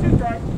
Two strikes.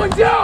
There you one down!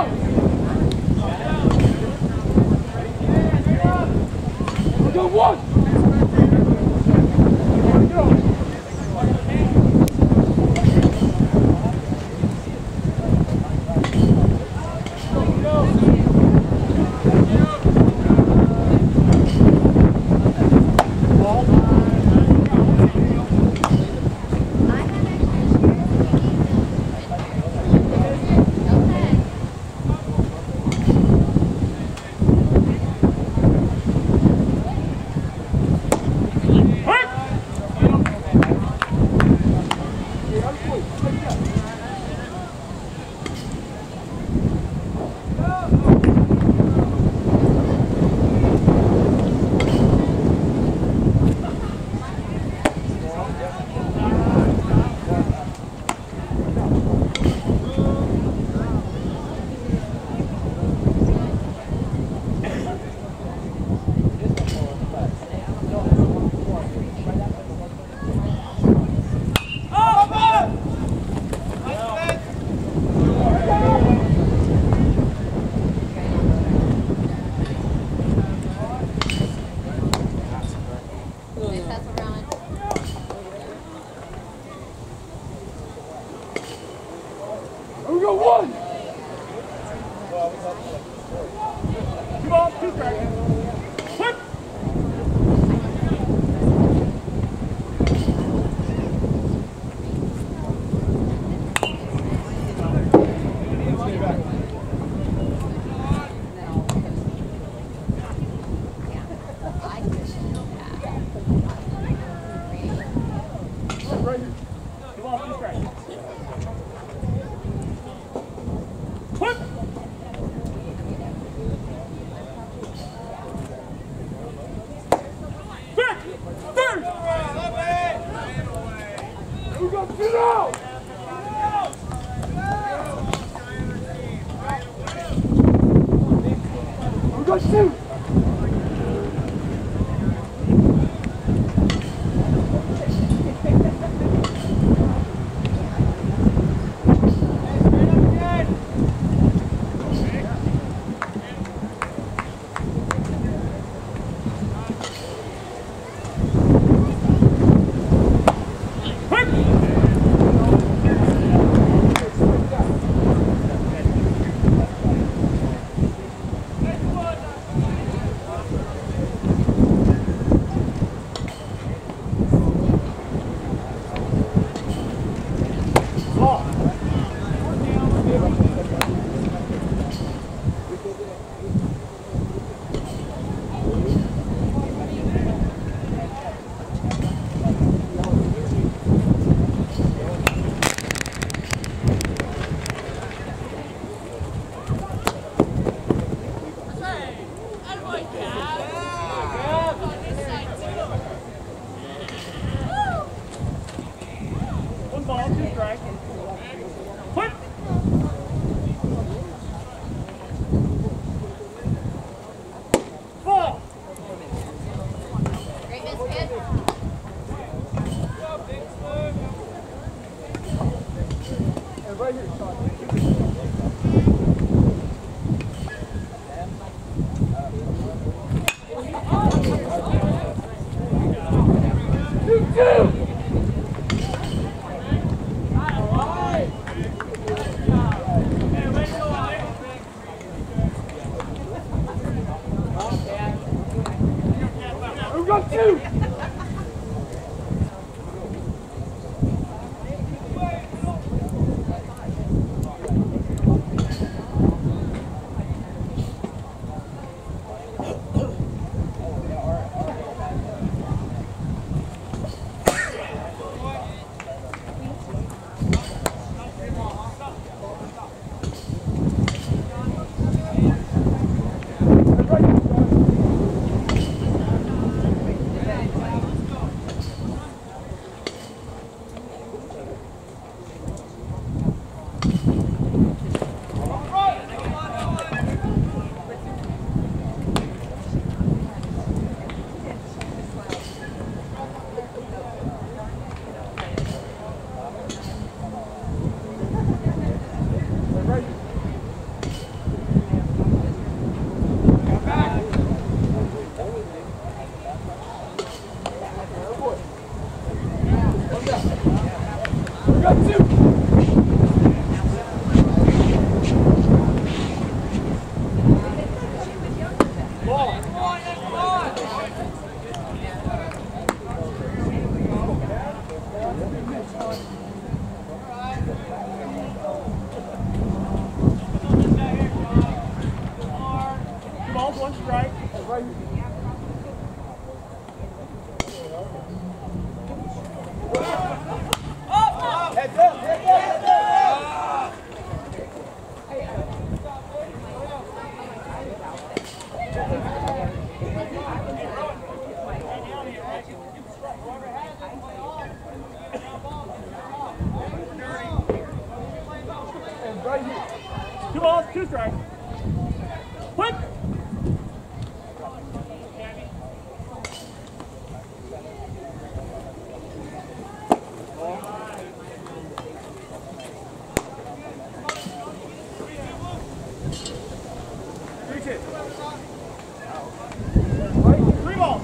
Two balls, two strikes. One. Two balls, two strikes. One. Back. Third. There you go, shoot! right here, Sean. Right here. And right here. Two balls, two strikes. Quick! Three hits. Three balls,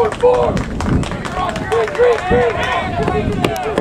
foot four. Green, green, green.